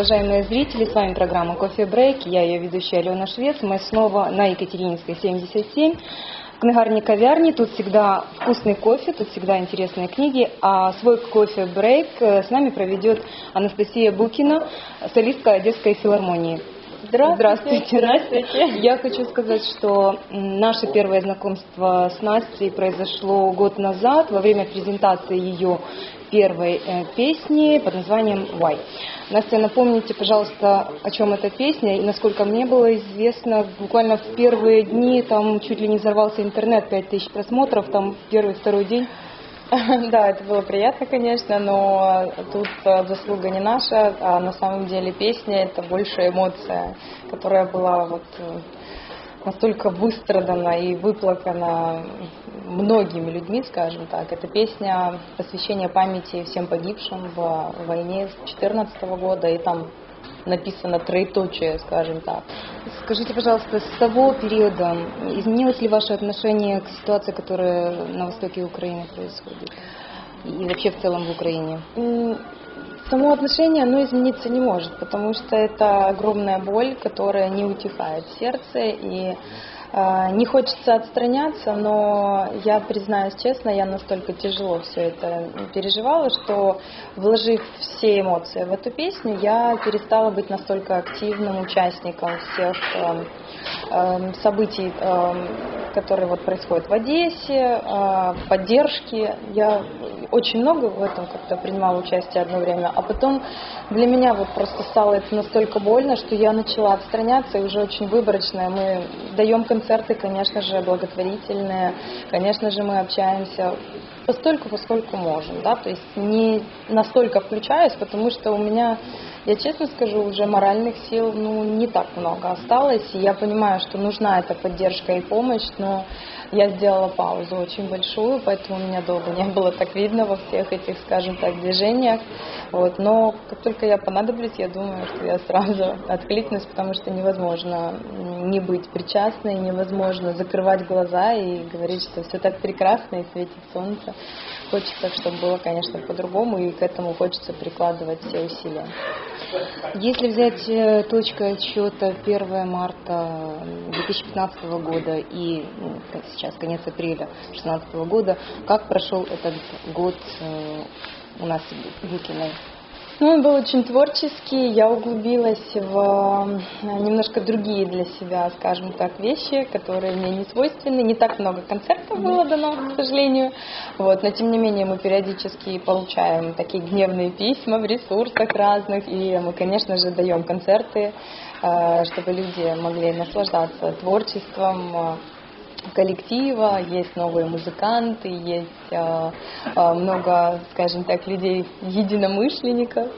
Здравствуйте, уважаемые зрители, с вами программа «Кофе Брейк», я ее ведущая Алена Швец, мы снова на Екатерининской 77, в книгарне «Ковярни», тут всегда вкусный кофе, тут всегда интересные книги, а свой кофе Брейк э, с нами проведет Анастасия Букина, солистка Одесской филармонии. Здравствуйте. Здравствуйте. Я хочу сказать, что наше первое знакомство с Настей произошло год назад во время презентации ее первой э, песни под названием «Why». Настя, напомните, пожалуйста, о чем эта песня, и насколько мне было известно, буквально в первые дни там чуть ли не взорвался интернет, 5000 просмотров, там первый, второй день. Да, это было приятно, конечно, но тут э, заслуга не наша, а на самом деле песня это больше эмоция, которая была вот э, настолько выстрадана и выплакана многими людьми, скажем так. Это песня посвящения памяти всем погибшим в войне с 2014 года, и там написано троеточие, скажем так. Скажите, пожалуйста, с того периода изменилось ли ваше отношение к ситуации, которая на востоке Украины происходит? И вообще в целом в Украине? Само отношение, оно измениться не может, потому что это огромная боль, которая не утихает в сердце, и не хочется отстраняться, но я признаюсь честно, я настолько тяжело все это переживала, что вложив все эмоции в эту песню, я перестала быть настолько активным участником всех э, э, событий, э, которые вот происходят в Одессе, э, поддержки. Я очень много в этом как-то принимала участие одно время, а потом для меня вот просто стало это настолько больно, что я начала отстраняться и уже очень выборочно. Мы даем концерты, конечно же, благотворительные, конечно же, мы общаемся постольку, поскольку можем, да, то есть не настолько включаюсь, потому что у меня, я честно скажу, уже моральных сил, ну, не так много осталось, и я понимаю, что нужна эта поддержка и помощь, но я сделала паузу очень большую, поэтому меня долго не было так видно во всех этих, скажем так, движениях. Вот. Но как только я понадоблюсь, я думаю, что я сразу откликнусь, потому что невозможно не быть причастной, невозможно закрывать глаза и говорить, что все так прекрасно и светит солнце. Хочется, чтобы было, конечно, по-другому, и к этому хочется прикладывать все усилия. Если взять э, точкой отсчета 1 марта 2015 года и ну, сейчас конец апреля 2016 года, как прошел этот год э, у нас в Букиной? Ну, он был очень творческий, я углубилась в э, немножко другие для себя, скажем так, вещи, которые мне не свойственны. Не так много концертов было дано, к сожалению. Вот, но тем не менее мы периодически получаем такие гневные письма в ресурсах разных, и мы, конечно же, даем концерты, э, чтобы люди могли наслаждаться творчеством, коллектива, есть новые музыканты, есть э, много, скажем так, людей единомышленников.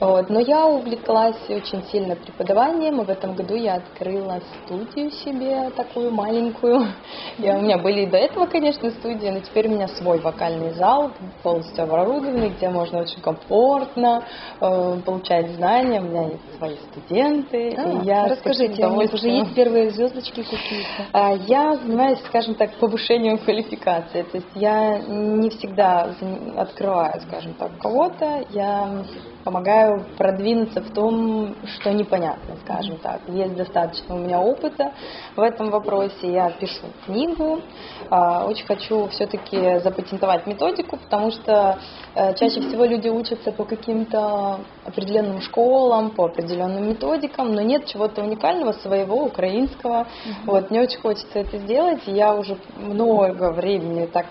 Вот. Но я увлеклась очень сильно преподаванием, и в этом году я открыла студию себе такую маленькую. Я, у меня были и до этого, конечно, студии, но теперь у меня свой вокальный зал, полностью оборудованный, где можно очень комфортно э, получать знания. У меня есть свои студенты. А, я расскажите, у уже есть первые звездочки какие-то? А, я занимаюсь занимаюсь, скажем так, повышением квалификации. То есть я не всегда открываю, скажем так, кого-то, я помогаю продвинуться в том, что непонятно, скажем так. Есть достаточно у меня опыта в этом вопросе. Я пишу книгу. А, очень хочу все-таки запатентовать методику, потому что э, чаще всего люди учатся по каким-то определенным школам, по определенным методикам, но нет чего-то уникального своего, украинского. Mm-hmm. Вот, мне очень хочется это сделать, я уже много времени так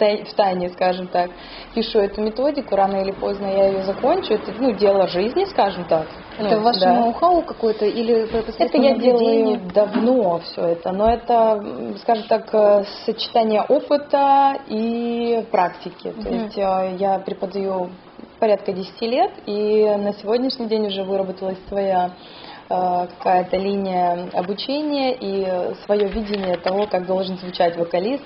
в тайне, скажем так, пишу эту методику, рано или поздно я ее закончу. Это ну, дело жизни, скажем так. Это ну, ваше да. ноу-хау какое-то или Это я делаю давно все это, но это, скажем так, э, сочетание опыта и практики. Mm-hmm. То есть э, я преподаю порядка 10 лет, и на сегодняшний день уже выработалась своя э, какая-то линия обучения и свое видение того, как должен звучать вокалист.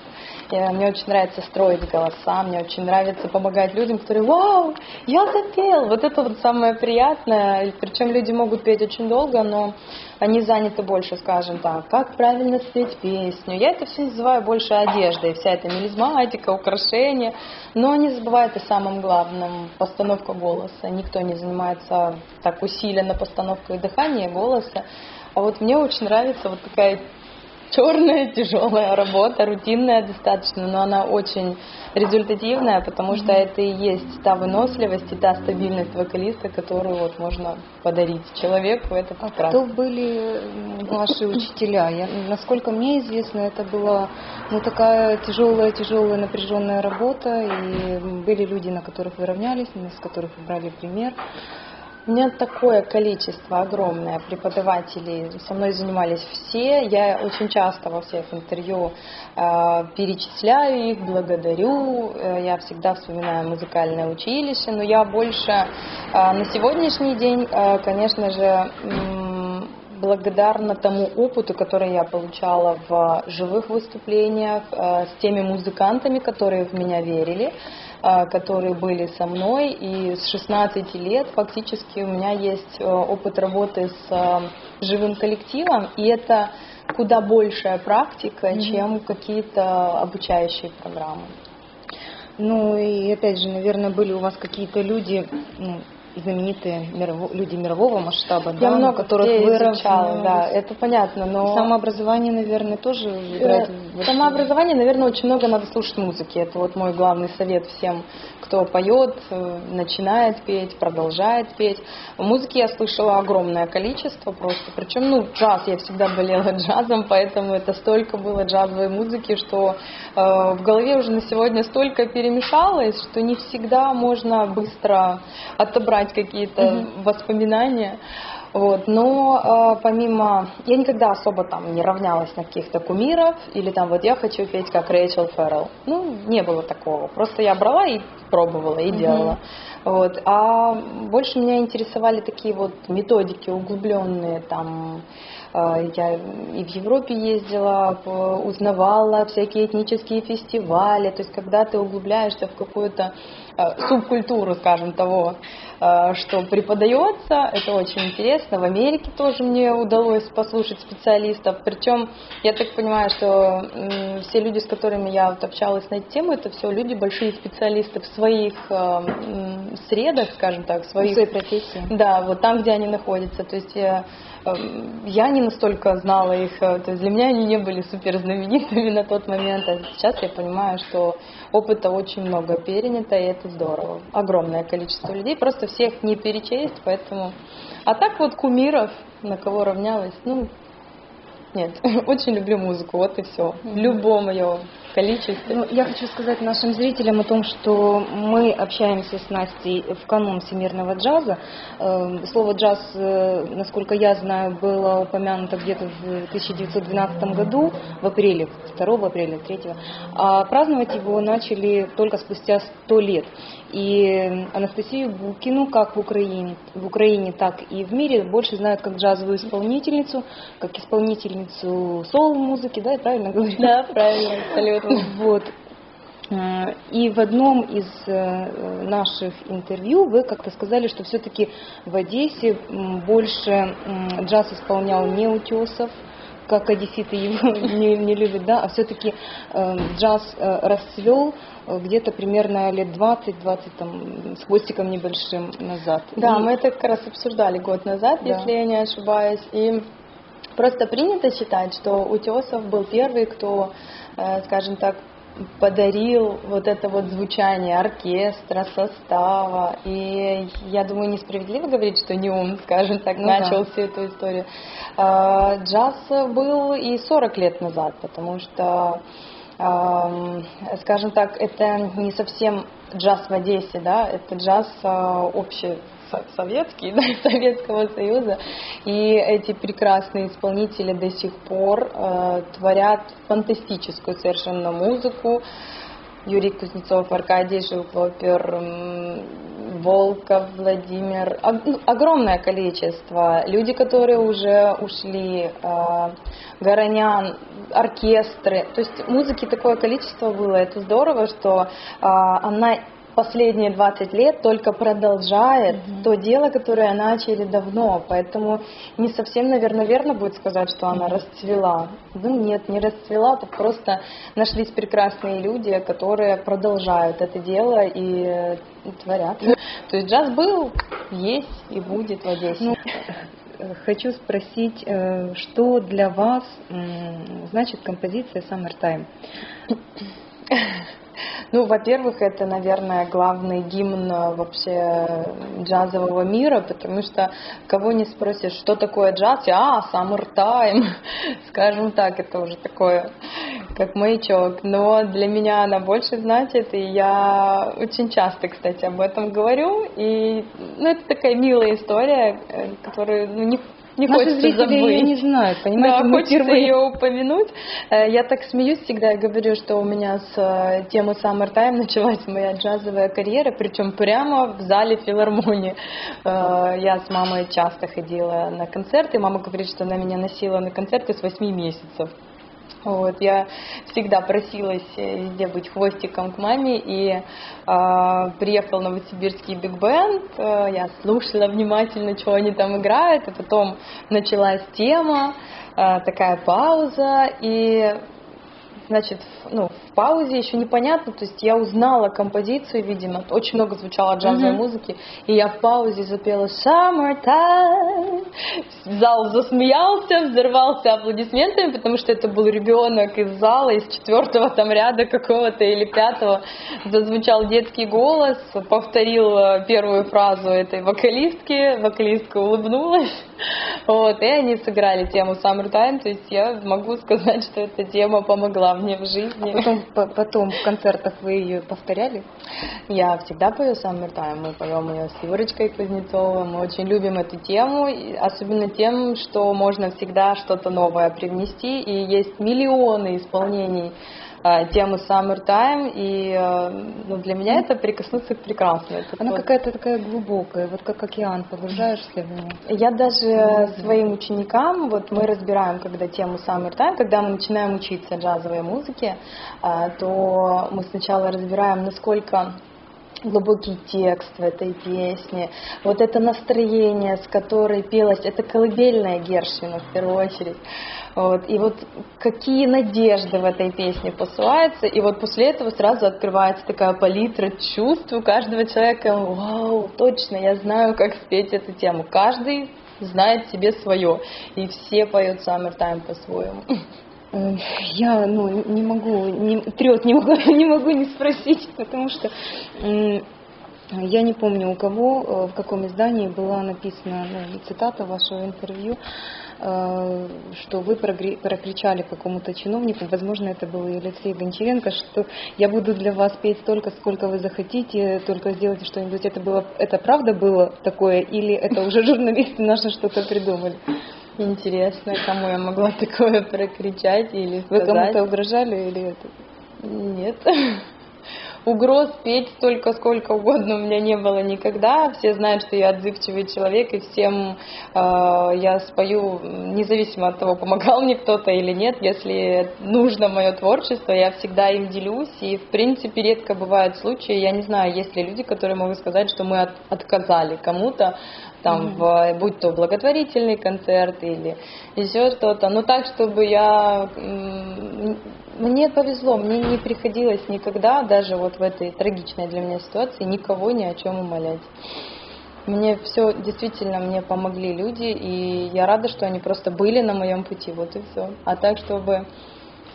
Мне очень нравится строить голоса, мне очень нравится помогать людям, которые «Вау, я запел!» Вот это вот самое приятное. Причем люди могут петь очень долго, но они заняты больше, скажем так, как правильно спеть песню. Я это все называю больше одеждой, вся эта мелизматика, украшения. Но не забывайте о самом главном – постановка голоса. Никто не занимается так усиленно постановкой дыхания голоса. А вот мне очень нравится вот такая черная, тяжелая работа, рутинная достаточно, но она очень результативная, потому что это и есть та выносливость и та стабильность вокалиста, которую вот можно подарить человеку. Это а кто были ваши учителя? Я, насколько мне известно, это была ну, такая тяжелая, тяжелая, напряженная работа, и были люди, на которых вы равнялись, с которых вы брали пример. У меня такое количество огромное преподавателей, со мной занимались все. Я очень часто во всех интервью э, перечисляю их, благодарю. Э, я всегда вспоминаю музыкальное училище, но я больше э, на сегодняшний день, э, конечно же, благодарна тому опыту, который я получала в живых выступлениях э, с теми музыкантами, которые в меня верили. А, которые были со мной. И с 16 лет фактически у меня есть э, опыт работы с э, живым коллективом. И это куда большая практика, mm-hmm. чем какие-то обучающие программы. Ну и опять же, наверное, были у вас какие-то люди, ну, знаменитые мирово, люди мирового масштаба, Я да, много которых вы изучала, да, это понятно, но... Самообразование, наверное, тоже играет э, Самообразование, наверное, очень много надо слушать музыки, это вот мой главный совет всем, кто поет, э, начинает петь, продолжает петь. Музыки я слышала огромное количество просто, причем, ну, джаз, я всегда болела джазом, поэтому это столько было джазовой музыки, что э, в голове уже на сегодня столько перемешалось, что не всегда можно быстро отобрать вспоминать какие-то mm-hmm. воспоминания. Вот. Но э, помимо... Я никогда особо там не равнялась на каких-то кумиров, или там вот я хочу петь как Рэйчел Феррелл. Ну, не было такого. Просто я брала и пробовала, и mm-hmm. делала. Вот. А больше меня интересовали такие вот методики углубленные, там я и в Европе ездила, узнавала всякие этнические фестивали. То есть, когда ты углубляешься в какую-то э, субкультуру, скажем, того, Э, что преподается. Это очень интересно. В Америке тоже мне удалось послушать специалистов. Причем, я так понимаю, что все люди, с которыми я вот общалась на эту тему, это все люди, большие специалисты в своих э, средах, скажем так, в своих... В своей профессии. Да, вот там, где они находятся. То есть я Эм, я не настолько знала их, э, то есть для меня они не были супер знаменитыми на тот момент, а сейчас я понимаю, что опыта очень много перенято, и это здорово. Огромное количество людей, просто всех не перечесть, поэтому... А так вот кумиров, на кого равнялась, ну, нет, очень люблю музыку, вот и все. В любом ее количестве. Ну, я хочу сказать нашим зрителям о том, что мы общаемся с Настей в канун всемирного джаза. Эм, слово джаз, э, насколько я знаю, было упомянуто где-то в 1912 году, в апреле, 2 апреля, 3. А праздновать его начали только спустя 100 лет. И Анастасию Букину, как в Украине, в Украине, так и в мире, больше знают как джазовую исполнительницу, как исполнительницу соул-музыки, да, я правильно говорю? Да, правильно, абсолютно. Вот. Э, и в одном из э, наших интервью вы как-то сказали, что все-таки в Одессе больше джаз исполнял не Утесов, как одесситы его не, не любят, да, а все-таки э, джаз э, расцвел э, где-то примерно лет 20-20 там с хвостиком небольшим назад. Да, и... мы это как раз обсуждали год назад, да. если я не ошибаюсь, и просто принято считать, что Утесов был первый, кто, скажем так, подарил вот это вот звучание оркестра, состава. И я думаю, несправедливо говорить, что не он, скажем так, ну, начал да. всю эту историю. А, джаз был и 40 лет назад, потому что скажем так, это не совсем джаз в Одессе, да, это джаз а, общий советский, да, Советского Союза. И эти прекрасные исполнители до сих пор э, творят фантастическую совершенно музыку. Юрий Кузнецов, Аркадий Жилклопер, Волков, Владимир, ну, огромное количество. Люди, которые уже ушли, э, Горонян, оркестры. То есть музыки такое количество было. Это здорово, что э, она последние 20 лет только продолжает mm-hmm. то дело, которое начали давно. Поэтому не совсем, наверное, верно будет сказать, что она расцвела. Ну нет, не расцвела, тут просто нашлись прекрасные люди, которые продолжают это дело и творят. Mm-hmm. То есть джаз был, есть и будет в Одессе. Ну, хочу спросить, э, что для вас значит композиция Summertime? Ну, во-первых, это, наверное, главный гимн э, вообще джазового мира, потому что кого не спросишь, что такое джаз, а, summer time, скажем так, это уже такое, как маячок. Но для меня она больше значит, и я очень часто, кстати, об этом говорю. И, ну, это такая милая история, э, которую ну, не не Наши хочется зрители забыть. ее не знают, понимаете? Да, хочется впервые... ее упомянуть. Э, я так смеюсь всегда, я говорю, что у меня с э, темы Summertime началась моя джазовая карьера, причем прямо в зале филармонии. Э, я с мамой часто ходила на концерты, мама говорит, что она меня носила на концерты с 8 месяцев. Вот, я всегда просилась везде быть хвостиком к маме, и э, приехал новосибирский биг-бенд, э, я слушала внимательно, что они там играют, и потом началась тема, э, такая пауза, и значит, ну, в паузе еще непонятно, то есть я узнала композицию, видимо, очень много звучало джазовой mm-hmm. музыки, и я в паузе запела Summertime. Зал засмеялся, взорвался аплодисментами, потому что это был ребенок из зала, из четвертого там ряда какого-то или пятого. Зазвучал детский голос, повторил э, первую фразу этой вокалистки, вокалистка улыбнулась, вот, и они сыграли тему Summertime, то есть я могу сказать, что эта тема помогла мне в жизни. Потом, по, потом в концертах вы ее повторяли? Я всегда пою Summertime, мы поем ее с Юрочкой Кузнецовой, мы очень любим эту тему, особенно тем, что можно всегда что-то новое привнести, и есть миллионы исполнений а, тему Summertime, и а, ну, для меня это прикоснуться к прекрасному. Это Она какая-то такая глубокая, вот как океан, погружаешься в него. Я даже mm-hmm. своим ученикам, вот мы разбираем, когда тему Summertime, когда мы начинаем учиться джазовой музыке, а, то мы сначала разбираем, насколько глубокий текст в этой песне, вот это настроение, с которой пелось, это колыбельная Гершвина в первую очередь. Вот, и вот какие надежды в этой песне посылаются, и вот после этого сразу открывается такая палитра чувств у каждого человека. Вау, точно, я знаю, как спеть эту тему. Каждый знает себе свое, и все поют Summertime по-своему. Я ну, не могу, не, трет не могу, не могу не спросить, потому что я не помню, у кого, э, в каком издании была написана ну, цитата вашего интервью, э, что вы прокричали какому-то чиновнику, возможно, это был и Алексей Гончаренко, что я буду для вас петь столько, сколько вы захотите, только сделайте что-нибудь. Это было, это правда было такое, или это уже журналисты наши что-то придумали? Интересно, кому я могла такое прокричать или сказать. Вы кому-то угрожали или это? Нет. Угроз петь столько, сколько угодно у меня не было никогда. Все знают, что я отзывчивый человек, и всем э, я спою, независимо от того, помогал мне кто-то или нет. Если нужно мое творчество, я всегда им делюсь. И, в принципе, редко бывают случаи, я не знаю, есть ли люди, которые могут сказать, что мы от, отказали кому-то там, mm-hmm. в, будь то благотворительный концерт или еще что-то. Но так, чтобы я... Мне повезло, мне не приходилось никогда, даже вот в этой трагичной для меня ситуации, никого ни о чем умолять. Мне все, действительно, мне помогли люди, и я рада, что они просто были на моем пути, вот и все. А так, чтобы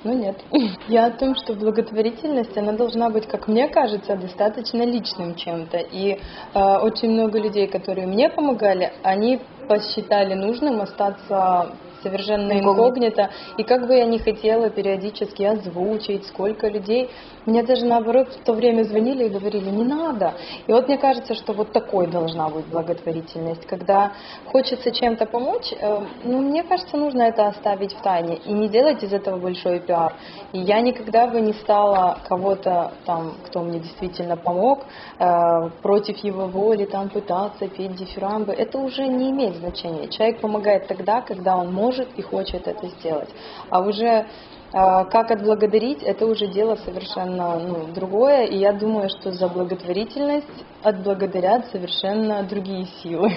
ну нет. Я о том, что благотворительность, она должна быть, как мне кажется, достаточно личным чем-то. И э, очень много людей, которые мне помогали, они посчитали нужным остаться совершенно инкогнито. И как бы я не хотела периодически озвучить, сколько людей, мне даже наоборот в то время звонили и говорили, не надо. И вот мне кажется, что вот такой должна быть благотворительность, когда хочется чем-то помочь, э, ну, мне кажется, нужно это оставить в тайне и не делать из этого большой пиар. И я никогда бы не стала кого-то там, кто мне действительно помог, э, против его воли там пытаться петь дифирамбы. Это уже не имеет значения. Человек помогает тогда, когда он может и хочет это сделать. А уже а, как отблагодарить, это уже дело совершенно ну, другое, и я думаю, что за благотворительность отблагодарят совершенно другие силы.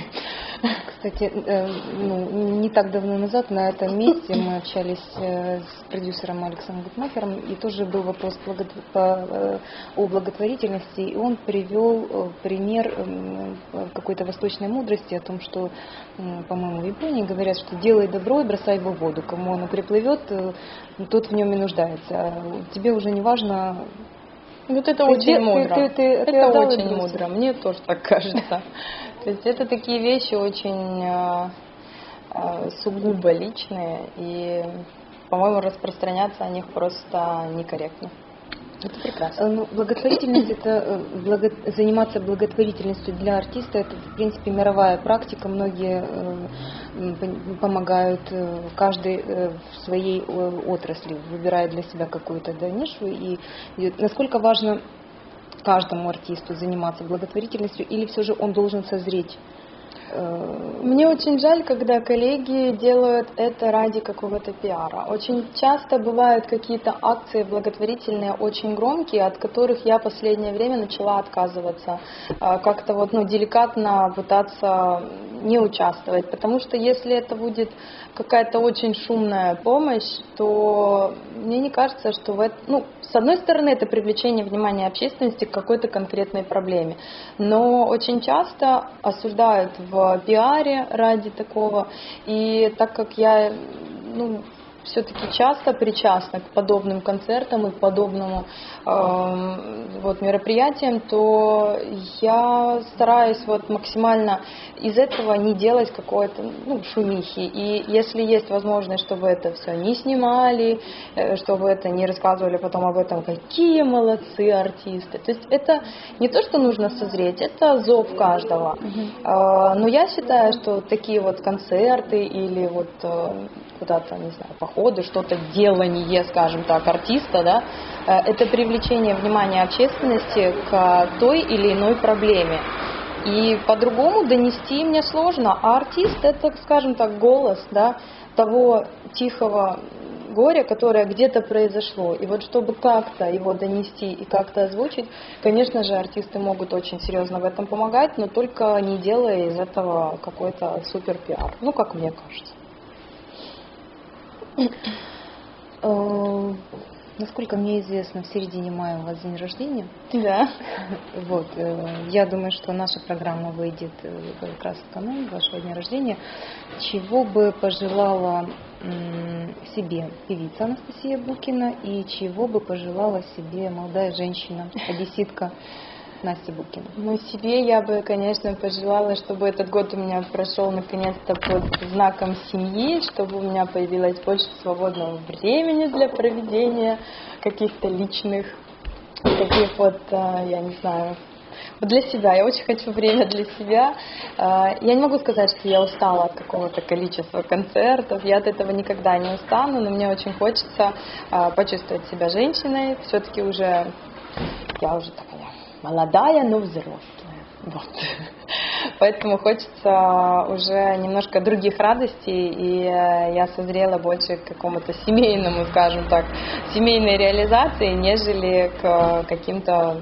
Кстати, э, ну, не так давно назад на этом месте мы общались э, с продюсером Александром Гутмахером, и тоже был вопрос э, о благотворительности, и он привел пример какой-то восточной мудрости о том, что, по-моему, в Японии говорят, что делай добро и бросай его в воду. Кому оно приплывет, тот в нем и нуждается. Тебе уже не важно, вот это ты, очень ты, мудро. Ты, ты, ты, это очень мудро. Мне тоже так кажется. То есть это такие вещи очень э, э, сугубо личные, и, по-моему, распространяться о них просто некорректно. Это прекрасно. Ну, благотворительность это э, благо, заниматься благотворительностью для артиста это в принципе мировая практика. Многие э, помогают э, каждый э, в своей э, отрасли, выбирая для себя какую-то да, нишу. И, и насколько важно каждому артисту заниматься благотворительностью, или все же он должен созреть Э, мне очень жаль, когда коллеги делают это ради какого-то пиара. Очень часто бывают какие-то акции благотворительные, очень громкие, от которых я последнее время начала отказываться. Э, как-то вот, ну, деликатно пытаться не участвовать. Потому что если это будет какая-то очень шумная помощь, то мне не кажется, что в это, ну, с одной стороны, это привлечение внимания общественности к какой-то конкретной проблеме, но очень часто осуждают в пиаре ради такого, и так как я ну, все-таки часто причастна к подобным концертам и к подобному э, вот, мероприятиям, то я стараюсь вот максимально из этого не делать какой-то ну, шумихи. И если есть возможность, чтобы это все не снимали, э, чтобы это не рассказывали потом об этом, какие молодцы артисты. То есть это не то, что нужно созреть, это зов каждого. Э, но я считаю, что такие вот концерты или вот э, куда-то, не знаю, походы, что-то делание, скажем так, артиста, да, э, это привлечение внимания общественности к той или иной проблеме. И по-другому донести мне сложно, а артист это, скажем так, голос, да, того тихого горя, которое где-то произошло. И вот чтобы как-то его донести и как-то озвучить, конечно же, артисты могут очень серьезно в этом помогать, но только не делая из этого какой-то супер пиар. Ну, как мне кажется. Э, насколько мне известно, в середине мая у вас день рождения. Да. Вот. Э, я думаю, что наша программа выйдет э, как раз в канун вашего дня рождения. Чего бы пожелала себе певица Анастасия Букина и чего бы пожелала себе молодая женщина, одесситка Настя Букина? Ну, себе я бы, конечно, пожелала, чтобы этот год у меня прошел наконец-то под знаком семьи, чтобы у меня появилось больше свободного времени для проведения каких-то личных, таких вот, а, я не знаю, для себя. Я очень хочу время для себя. А, я не могу сказать, что я устала от какого-то количества концертов. Я от этого никогда не устану, но мне очень хочется а, почувствовать себя женщиной. Все-таки уже я уже такая молодая, но взрослая. Вот. Поэтому хочется уже немножко других радостей, и э, я созрела больше к какому-то семейному, скажем так, семейной реализации, нежели к каким-то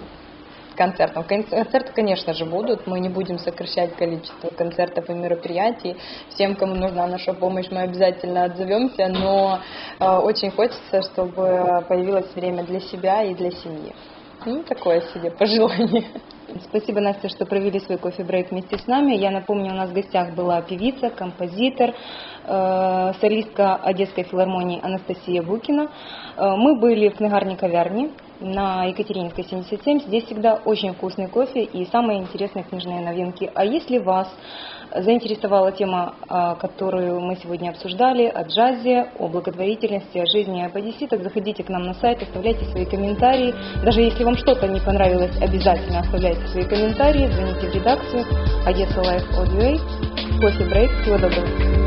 концертам. Концерты, конечно же, будут. Мы не будем сокращать количество концертов и мероприятий. Всем, кому нужна наша помощь, мы обязательно отзовемся, но э, очень хочется, чтобы появилось время для себя и для семьи. Ну, такое себе пожелание. Спасибо, Настя, что провели свой кофе-брейк вместе с нами. Я напомню, у нас в гостях была певица, композитор, э, солистка Одесской филармонии Анастасия Букина. Э, мы были в книгарне кавярни на Екатерининской 77. Здесь всегда очень вкусный кофе и самые интересные книжные новинки. А если вас заинтересовала тема, а, которую мы сегодня обсуждали, о джазе, о благотворительности, о жизни об так заходите к нам на сайт, оставляйте свои комментарии. Даже если вам что-то не понравилось, обязательно оставляйте свои комментарии, звоните в редакцию Одесса Life Audio. Кофе брейк. Всего доброго.